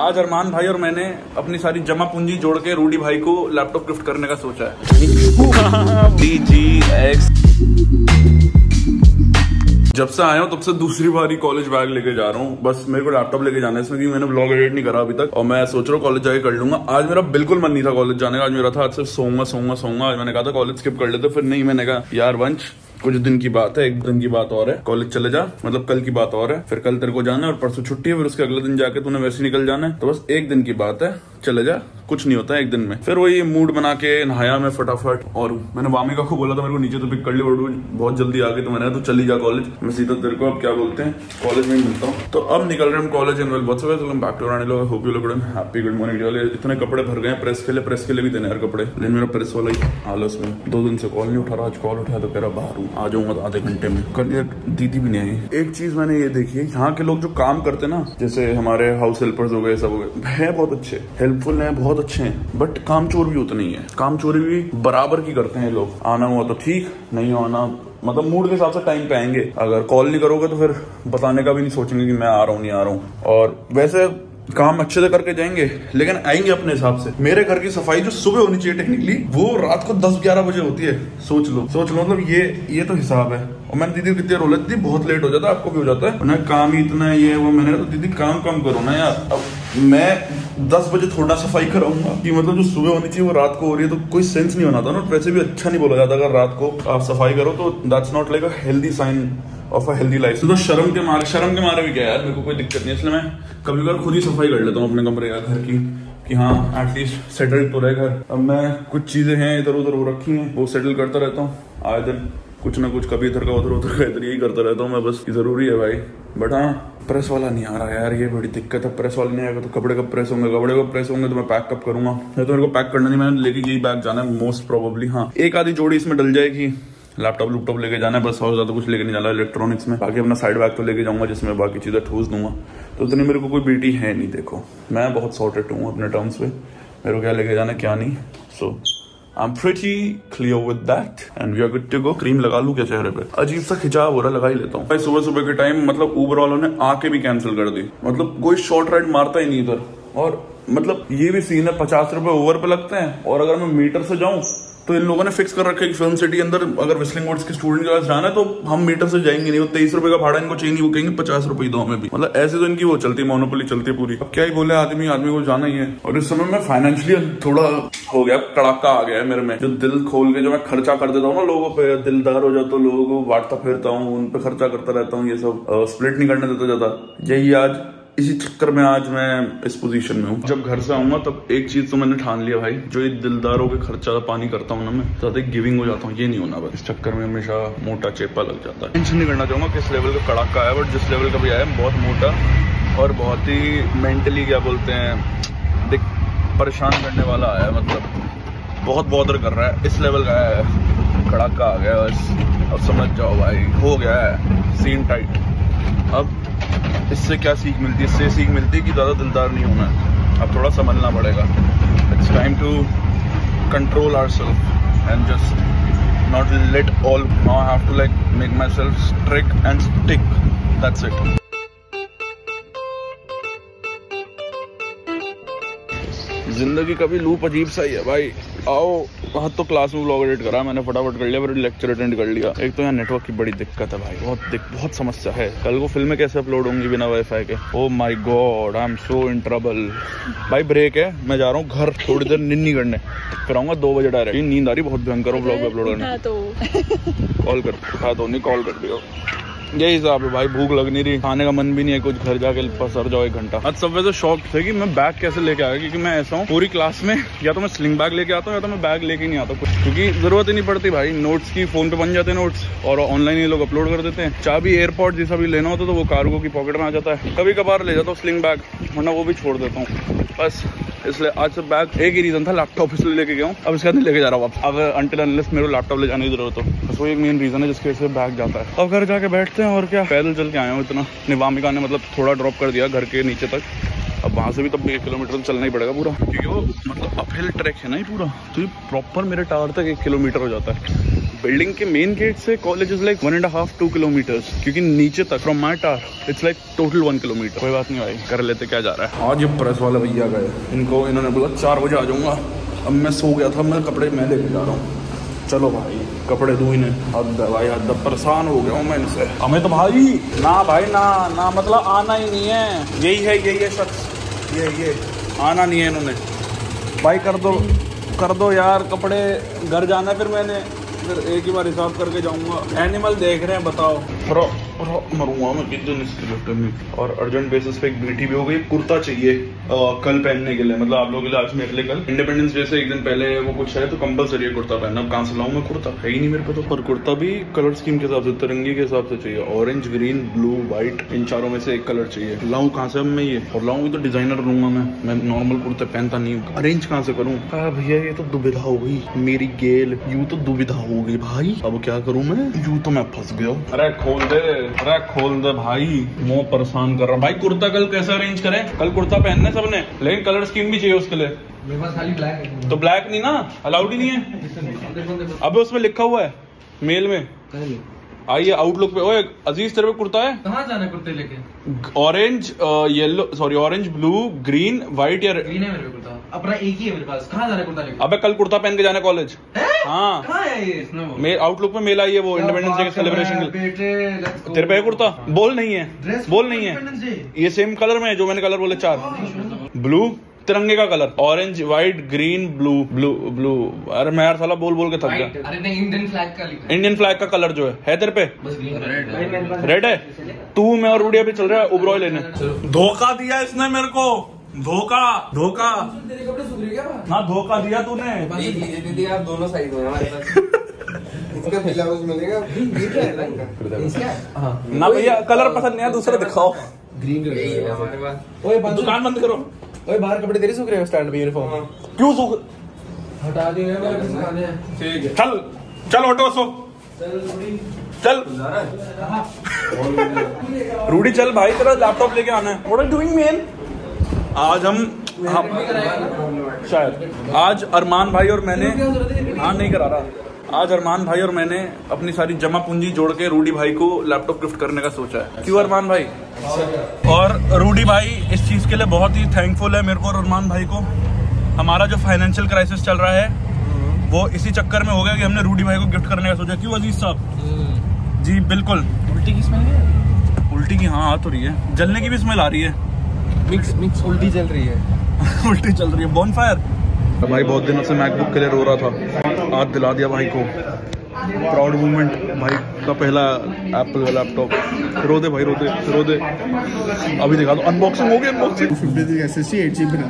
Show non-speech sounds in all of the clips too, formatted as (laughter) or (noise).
आज अरमान भाई और मैंने अपनी सारी जमा पूंजी जोड़ के रूडी भाई को लैपटॉप गिफ्ट करने का सोचा है। जब से आया हूँ, तब से दूसरी बार ही कॉलेज बैग लेके जा रहा हूँ। बस मेरे को लैपटॉप लेके जाना है, इसमें मैंने ब्लॉग एडिट नहीं करा अभी तक। और मैं सोच रहा हूँ कॉलेज जाके कर लूँगा। आज मेरा बिल्कुल मन नहीं था कॉलेज जाने का। आज मेरा था, आज सिर्फ़ सोऊँगा सोऊँगा सोऊँगा। आज मैंने कहा था कॉलेज स्किप कर लेते, फिर नहीं, मैंने कहा, यार, वंश कुछ दिन की बात है, एक दिन की बात और है। कॉलेज चले जा मतलब कल की बात और है। फिर कल तेरे को जाना है और परसों छुट्टी है, फिर उसके अगले दिन जाके तूने वैसे निकल जाना है। तो बस एक दिन की बात है। चले जा, कुछ नहीं होता एक दिन में। फिर वही मूड बना के नहाया मैं फटाफट और मैंने वामिका को बोला था, मेरे को नीचे तो पिक कर लिया बहुत जल्दी आ गई तो मैंने तो चली जा कॉलेज मैं सीधा तेरे को अब क्या बोलते हैं कॉलेज में मिलता हूँ। तो अब निकल रहे हम कॉलेज इन बहुत सब बैक टू रानी लोग होप यू लोग हैप्पी गुड मॉर्निंग वाले इतने कपड़े भर गए प्रेस के लिए प्रेस के लिए भी देने यार कपड़े। लेकिन मेरा प्रेस वाला ही आलस में। दो दिन से कॉल नहीं उठा रहा, आज कॉल उठाया तो कह रहा, बाहर हूँ, आ जाऊँगा आधे घंटे में। कल एक दीदी भी नहीं आई। एक चीज़ मैंने ये देखी है, यहाँ के लोग जो काम करते ना, जैसे हमारे हाउस हेल्पर्स हो गए, सब हो गए, है बहुत अच्छे। हेल्पफुल है, बहुत अच्छे हैं। बट काम चोर भी उतने ही है। काम चोरी भी बराबर की करते हैं लोग। आना हुआ तो ठीक, नहीं आना मतलब मूड के हिसाब से टाइम पे आएँगे। अगर कॉल नहीं करोगे तो फिर बताने का भी नहीं सोचेंगे कि मैं आ रहा हूँ, नहीं आ रहा हूँ। और वैसे काम अच्छे से करके जाएँगे, लेकिन आएँगे अपने हिसाब से। मेरे घर की सफ़ाई जो सुबह होनी चाहिए टेक्निकली वो रात को दस ग्यारह बजे होती है। सोच लो। सोच लो मतलब ये ये तो हिसाब है। और मैंने दीदी कितनी रोल, दीदी बहुत लेट हो जाता है, आपको भी हो जाता है। ना काम ही इतना ये, वो, मैंने तो दीदी काम कम करो ना यार। अब मैं दस बजे थोड़ा सफ़ाई कराऊँगा। कि मतलब जो सुबह होनी चाहिए, वो रात को हो रही है तो कोई सेंस नहीं बनाता ना। वैसे भी अच्छा नहीं बोला जाता, अगर रात को आप सफ़ाई करो तो that's not like a healthy sign of a healthy life तो शर्म के मारे, शर्म के मारे भी क्या यार, मेरे को कोई दिक्कत नहीं इसलिए मैं कभी कभी खुद ही सफ़ाई कर लेता हूँ अपने कमरे या घर की, कि हाँ एटलीस्ट सेटल तो रहे घर। अब मैं कुछ चीज़ें हैं इधर उधर हो रखी हैं, वो सेटल करता रहता हूँ। आए दिन कुछ ना कुछ कभी इधर का उधर उधर का इधर यही करता रहता हूँ मैं, बस ज़रूरी है भाई। बट हाँ प्रेस वाला नहीं आ रहा यार, ये बड़ी दिक्कत है। प्रेस वाला नहीं आएगा तो कपड़े कब प्रेस होंगे, कपड़े कब प्रेस होंगे तो मैं पैकअप करूँगा? नहीं तो मेरे को पैक करना नहीं, मैंने लेके यही बैग जाना है मोस्ट प्रोबेबली हाँ। एक आधी जोड़ी इसमें डल जाएगी। लैपटॉप लैपटॉप लेके जाना है, बस और ज़्यादा कुछ लेके नहीं जाना इलेक्ट्रॉनिक्स में। बाकी अपना साइड बैग तो लेके जाऊँगा, जिसमें बाकी चीज़ें ठूस दूँगा। तो उतनी मेरे को कोई बेटी है नहीं, देखो। मैं बहुत सॉर्टेड हूँ अपने टर्म्स पे मेरे को क्या लेके जाना क्या नहीं। So I am pretty clear with that and we are good to go cream लगा लू क्या चेहरे पे? अजीब सा खिंचाव हो रहा लगा ही लेता हूँ। भाई सुबह सुबह के टाइम मतलब ऊबर वालों ने आके भी कैंसिल कर दी। मतलब कोई शॉर्ट राइड मारता ही नहीं इधर। और मतलब ये भी सीन है, पचास रुपए ओवर पे लगते हैं, और अगर मैं मीटर से जाऊँ तो इन लोगों ने फिक्स कर रखा है कि फ़िल्म सिटी अंदर अगर विस्लिंग वर्ड्स के स्टूडेंट के पास जाना है तो हम मीटर से जाएँगे नहीं, वो तेईस रुपए का भाड़ा इनको चाहिए वो कहेंगे पचास रुपए दो हमें भी। मतलब ऐसे तो इनकी वो चलती है मोनोपोली चलती है पूरी। अब क्या ही बोले आदमी आदमी को जाना ही है। और इस समय में फाइनेंशियली थोड़ा हो गया, कड़ाका आ गया है मेरे में। जो दिल खोल के जो मैं खर्चा कर देता हूँ ना लोगों पे, दिलदार हो जाता हूँ लोगों को बांटता फिरता हूँ, उन पे खर्चा करता रहता हूँ, ये सब स्प्लिट नहीं करने देता ज़्यादा। यही आज इसी चक्कर में आज मैं इस पोजीशन में हूँ। जब घर से आऊँगा, तब एक चीज़ तो मैंने ठान लिया भाई, जो ये दिलदारों के खर्चा पानी करता हूँ ना मैं ज़्यादा गिविंग हो जाता हूँ, ये नहीं होना बस। इस चक्कर में हमेशा मोटा चेपा लग जाता है। टेंशन नहीं करना चाहूँगा किस लेवल का कड़ाका है बट जिस लेवल का भी आया, बहुत मोटा और बहुत ही मेंटली क्या बोलते हैं परेशान करने वाला आया मतलब बहुत बॉदर कर रहा है। इस लेवल का आया है कड़ाका आ गया बस। अब समझ जाओ भाई, हो गया है सीन टाइट अब इससे क्या सीख मिलती है? इससे सीख मिलती है कि ज़्यादा दिलदार नहीं होना अब थोड़ा समझना पड़ेगा। It's time to control our self and just not let all now I have to, like, make myself strict and stick. That's it. ज़िंदगी का भी लूप अजीब सा ही है, भाई। आओ। वहाँ तो क्लास में ब्लॉग एडिट करा मैंने फटाफट कर लिया फिर लेक्चर अटेंड कर लिया। एक तो यहाँ नेटवर्क की बड़ी दिक्कत है भाई बहुत बहुत समस्या है। कल को फ़िल्में कैसे अपलोड होंगी बिना वाईफाई के? ओ my god I am so in trouble भाई ब्रेक है मैं जा रहा हूँ घर थोड़ी देर निन्नी करने। फिर आऊँगा दो बजे डायरेक्ट नींद आ रही बहुत भयंकर हो ब्लॉग अपलोड करने कॉल कर उठा दो नहीं कॉल कर दिया। यही हिसाब है भाई, भूख लग नहीं रही, खाने का मन भी नहीं है, कुछ घर जाके पसर जाओ एक घंटा। आज सब वैसे शौक थे कि मैं बैग कैसे लेके आया, क्योंकि मैं ऐसा हूँ, पूरी क्लास में या तो मैं स्लिंग बैग लेके आता हूँ, या तो मैं बैग लेके नहीं आता कुछ। क्योंकि ज़रूरत ही नहीं पड़ती भाई नोट्स की फ़ोन पे बन जाते हैं नोट्स और ऑनलाइन ये लोग अपलोड कर देते हैं। चाबी एयरपोर्ट जैसा भी लेना होता तो वो कार्गो की पॉकेट में आ जाता है। कभी कभार ले जाता हूँ स्लिंग बैग वरना वो भी छोड़ देता हूँ। बस। इसलिए आज से बैग एक ही रीजन था लैपटॉप इसलिए लेके गया हूँ। अब इसके बाद लेके जा रहा हूँ वापस। अगर अंटिल अनलेस मेरे लैपटॉप ले जाने की ज़रूरत हो। बस वो एक मेन रीजन है जिसकी वजह से बैग जाता है। अब घर जाके बैठते हैं, और क्या? पैदल चल के आया हूँ इतना। निवामिका ने मतलब थोड़ा ड्रॉप कर दिया घर के नीचे तक। अब वहाँ से भी तब एक किलोमीटर तो चलना ही पड़ेगा पूरा। क्योंकि वो मतलब अपहिल ट्रैक है ना ये पूरा। तो ये प्रॉपर मेरे टावर तक एक किलोमीटर हो जाता है। बिल्डिंग के मेन गेट से college is like one and half two kilometers क्योंकि नीचे तक from my tar it's like total one kilometer कोई बात नहीं भाई। कर लेते क्या जा रहा है? आज ये प्रेस वाले भैया गए। इनको इन्होंने बोला चार बजे आ जाऊँगा। अब मैं सो गया था मैं कपड़े मैं लेके जा रहा हूँ। चलो भाई कपड़े धो ही नहीं हद भाई हद परेशान हो गया हूँ मैं इनसे। हमें तो भाई। ना भाई ना ना मतलब आना ही नहीं है। यही है यही है शख्स। ये ये आना नहीं है इन्होंने। भाई कर दो कर दो यार कपड़े। घर जाना है फिर मैंने। फिर एक ही बार हिसाब करके जाऊँगा। एनिमल देख रहे हैं बताओ। रो, रो, मरूँगा मैं किस दिन इसके लिफ्ट में और अर्जेंट बेसिस पे एक बेटी भी हो गई कुर्ता चाहिए आ, कल पहनने के लिए। मतलब आप लोगों के लिए आज मेरे लिए कल। इंडिपेंडेंस डे से एक दिन पहले वो कुछ है तो कंपलसरी है कुर्ता पहनना। अब कहाँ से लाऊं मैं कुर्ता? है ही नहीं मेरे पे तो। पर कुर्ता भी कलर स्कीम के हिसाब से तिरंगे के हिसाब से चाहिए। ऑरेंज ग्रीन ब्लू व्हाइट इन चारों में से एक कलर चाहिए। लाऊं कहाँ से अब मैं ये? और लाऊँगी तो डिज़ाइनर लूँगा मैं। मैं नॉर्मल कुर्ते पहनता नहीं हूँ। अरेंज कहाँ से करूँ? भैया ये तो दुविधा हो गई। मेरी गेल यूँ तो दुविधा हो गई भाई। अब क्या करूँ मैं? यूँ तो मैं फंस गया अरे खोल दे। अरे खोल दे भाई मुँह परेशान कर रहा भाई कुर्ता कल कैसे अरेंज करें? कल कुर्ता पहनने सबने लेकिन कलर स्कीम भी चाहिए उसके लिए। मेरे पास खाली ब्लैक है। तो ब्लैक नहीं ना? अलाउड ही नहीं है? अब उसमें लिखा हुआ है मेल में। आइए आउटलुक पे। ओए अज़ीज़ तेरे पे कुर्ता है? कहाँ जाना कुर्ते लेके? Orange yellow sorry orange blue green white या ग्रीन है मेरे पे कुर्ता। अपना एक ही है मेरे पास। कहाँ जाना कुर्ता लेके? अबे कल कुर्ता पहन के जाना कॉलेज हैं? हाँ। मेरे आउटलुक पे मेल आई है वो इंडिपेंडेंस डे के सेलिब्रेशन. तेरे पे कुर्ता? बोल नहीं है। बोल नहीं है। ये सेम कलर में है जो मैंने कलर बोले चार। ब्लू तिरंगे का colour orange white green blue blue blue अरे मैं यार साला बोल बोल के थक गया। अरे नहीं इंडियन फ्लैग का लिखा। है इंडियन फ्लैग का कलर जो है। है तेरे पे? बस ग्रीन रेड रेड है। तू मैं और रूडिया भी चल रहा है उबरॉय लेने। धोखा दिया इसने मेरे को। धोखा धोखा। तेरे कपड़े सूख रहे क्या? ना धोखा दिया तूने। दीदी आप दोनों साइड में हमारे पास इसका ब्लाउज मिलेगा ये क्या रंग का? ना भैया कलर पसंद नहीं है दूसरा दिखाओ। ग्रीन है हमारे पास। ओए दुकान बंद करो। ओए बाहर कपड़े तेरे सूख रहे हैं स्टैंड पे यूनिफॉर्म क्यों सूख? हटा दिए हैं मेरे सुखाने हैं। ठीक है। चल चल ऑटो सो चल रूडी चल। भाई तेरा लैपटॉप लेके आना है। व्हाट आर डूइंग मैन आज हम हम शायद। आज अरमान भाई और मैंने हाँ नहीं करा रहा। आज अरमान भाई और मैंने अपनी सारी जमा पूंजी जोड़ के रूडी भाई को लैपटॉप गिफ्ट करने का सोचा है। क्यों अरमान भाई? और रूडी भाई इस चीज़ के लिए बहुत ही थैंकफुल है मेरे को और अरमान भाई को। हमारा जो फाइनेंशियल क्राइसिस चल रहा है वो इसी चक्कर में हो गया कि हमने रूडी भाई को गिफ्ट करने का सोचा। क्यों अज़ीज़ साहब? जी बिल्कुल। उल्टी की स्मेल उल्टी की हाँ हाथ हो रही है। जलने की भी स्मेल आ रही है। मिक्स मिक्स उल्टी चल रही है। (laughs) उल्टी चल रही है। बॉन फायर भाई बहुत दिनों से मैकबुक के लिए रो रहा था। आज दिला दिया भाई को। प्राउड मूवमेंट भाई का पहला एप्पल का लैपटॉप रो दे भाई रो दे रो दे। अभी दिखा दो। अनबॉक्सिंग हो गई unboxing fifty S S C eight G बना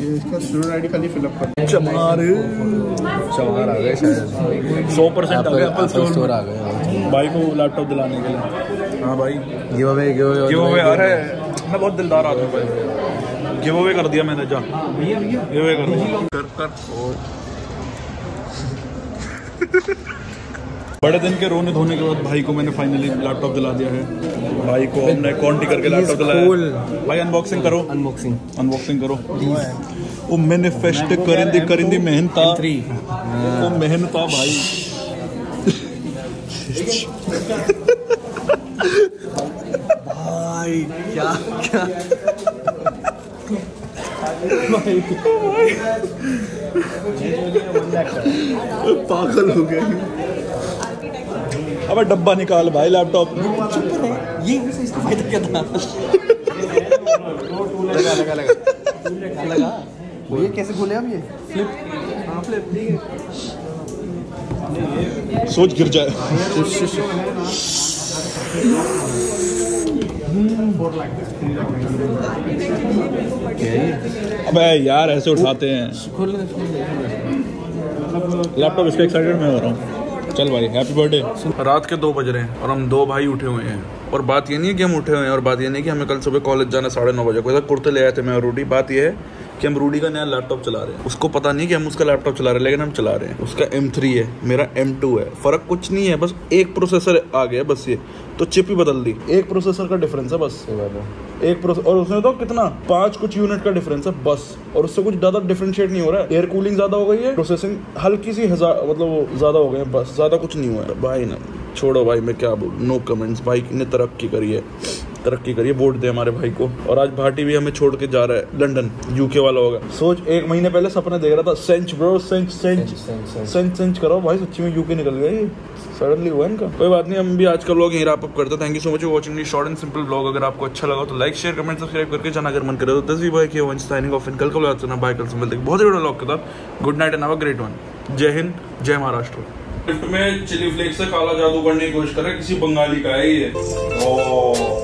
ये इसका स्टूडेंट आईडी खाली फिलअप कर चमार। चौहार आ गए शायद। सौ परसेंट आ गया एप्पल स्टोर स्टोर आ गए। भाई को लैपटॉप दिलाने के लिए। हाँ भाई। Give away give away give away अरे मैं बहुत दिलदार आदमी हूँ भाई। गिव अवे कर दिया मैंने जा। गिव अवे कर दिया। कर कर। (laughs) बड़े दिन के रोने धोने के बाद भाई को मैंने फाइनली लैपटॉप दिला दिया है। भाई को हमने कॉन्टी करके लैपटॉप दिलाया भाई अनबॉक्सिंग करो। अनबॉक्सिंग अनबॉक्सिंग करो। वो मैनिफेस्ट करिंदी करिंदी मेहनता। वो मेहनता भाई। (laughs) भाई क्या क्या? पागल हो गए। अबे डब्बा निकाल भाई लैपटॉप ये इसका फ़ायदा क्या था? लगा लगा लगा। लगा? वो ये कैसे खोले आप ये? सोच गिर जाए। (laughs) (laughs) (laughs) अबे यार ऐसे उठाते हैं। लैपटॉप इसके एक्साइटेड मैं हो रहा हूँ। चल भाई हैप्पी बर्थडे रात के दो बज रहे हैं और हम दो भाई उठे हुए हैं। और बात ये नहीं है कि हम उठे हुए हैं और बात ये नहीं है कि हमें कल सुबह कॉलेज जाना साढ़े नौ बजे कोई कुर्ते ले आए थे मैं और रूटी बात ये है कि हम रूडी का नया लैपटॉप चला रहे हैं। उसको पता नहीं कि हम उसका लैपटॉप चला रहे हैं लेकिन हम चला रहे हैं। उसका M3 है मेरा M2 है। फ़र्क कुछ नहीं है बस एक प्रोसेसर आ गया बस ये। तो चिप ही बदल दी। एक प्रोसेसर का डिफरेंस है बस। एक प्रोसेस और उसमें तो कितना? पाँच कुछ यूनिट का डिफरेंस है बस। और उससे कुछ ज़्यादा डिफरेंशिएट नहीं हो रहा है। एयर कूलिंग ज़्यादा हो गई है प्रोसेसिंग हल्की सी हज़ार मतलब वो ज़्यादा हो गए बस। ज़्यादा कुछ नहीं हुआ है। भाई ना छोड़ो भाई मैं क्या बोलूँ? नो कमेंट्स भाई ने तरक्की करी है। तरक्की करिए वोट दे हमारे भाई को। और आज भाटी भी हमें छोड़ के जा रहा है लंडन यूके वाला होगा। सोच एक महीने पहले सपना देख रहा था सेंच ब्रो सेंच सेंच। सेंच सेंच करो भाई सच्ची में यूके निकल गई सडनली हुआ इनका। कोई बात नहीं हम भी आज का व्लॉग यहीं रैप अप करते हैं। Thank you so much for watching this short and simple blog अगर आपको अच्छा लगा तो लाइक शेयर कमेंट सब्सक्राइब करके जाना अगर मन करे तो दस भी भाई के वन साइनिंग ऑफ़ इन कल का व्लॉग सुना बाय कल से मिलते हैं। बहुत बड़ा व्लॉग के साथ। Good night and have a great one जय हिंद जय महाराष्ट्र। लिफ्ट में चिली फ्लेक्स से काला जादू करने की कोशिश कर रहा है किसी बंगाली का है ये। ओ